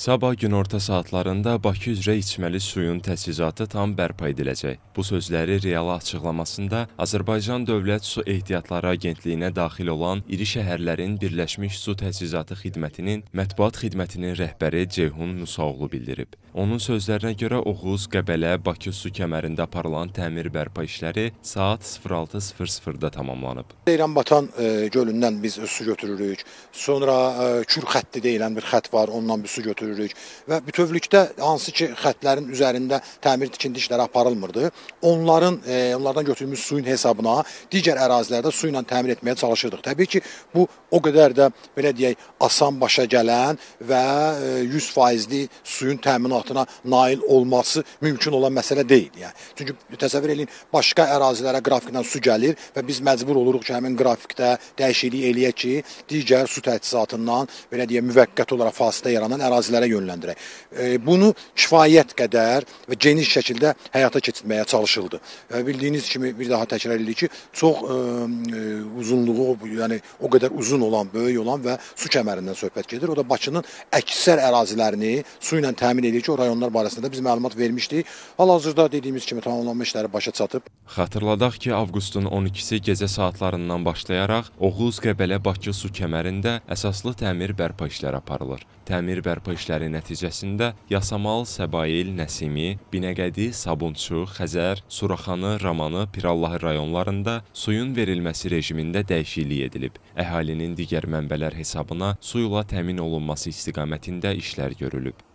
Sabah günorta saatlarında Bakı üzrə içməli suyun təchizatı tam bərpa ediləcək. Bu sözləri Reala açıqlamasında Azərbaycan Dövlət Su Ehtiyatları Agentliyinə daxil olan iri şəhərlərin Birləşmiş Su Təchizatı Xidmətinin mətbuat xidmətinin rəhbəri Ceyhun Musaoğlu bildirib. Onun sözlərinə görə Oğuz, Qəbələ, Bakı su kəmərində aparılan təmir bərpa işləri saat 06:00-da tamamlanıb. Ceyranbatan e, gölündən biz su götürürük. Sonra e, Kür xətti deyilən bir xətt var, ondan bir su götürürük və bütövlükdə hansı ki xəttlərin üzərində təmir tikinti işləri aparılmırdı, onların e, onlardan götürülmüş suyun hesabına digər ərazilərdə su ilə təmin etməyə çalışırdıq. Təbii ki, bu o qədər də belə deyək, asan başa gələn və e, 100%li suyun təminatına nail olması mümkün olan məsələ deyil. Yəni çünki təsəvvür eləyin, başqa ərazilərə qrafiklə su gəlir və biz məcbur oluruq ki, həmin qrafikdə dəyişiklik eləyək ki, digər su təchizatından belə deyək, müvəqqəti olaraq fasilə yaranan ərazilərə yönləndirək. E, bunu kifayət qədər və geniş şəkildə həyata keçirməyə çalışıldı. Bildiyiniz kimi bir daha təkrar edirik ki, çox ə, ə, uzunluğu, yəni o qədər uzun olan, böyük olan və su kəmərindən söhbət gedir. O da Bakının əksər ərazilərini su ilə təmin edir ki, o rayonlar barəsində də biz məlumat vermişdik. Hal-hazırda dediyimiz kimi tamamlanma işləri başa çatıb. Xatırladaq ki, avqustun 12-si gecə saatlarından başlayaraq Oğuz, Qəbələ, Bakı su kəmərində əsaslı təmir bərpa işləri aparılır. Təmir bərpa işləri nəticəsində Yasamal, Səbail, Nəsimi, Binəqədi, Sabunçu, Xəzər, Suraxanı, Ramanı, Pirallahı rayonlarında suyun verilməsi rejimində dəyişiklik edilib. Əhalinin digər mənbələr hesabına su ilə təmin olunması istiqamətində işlər görülüb.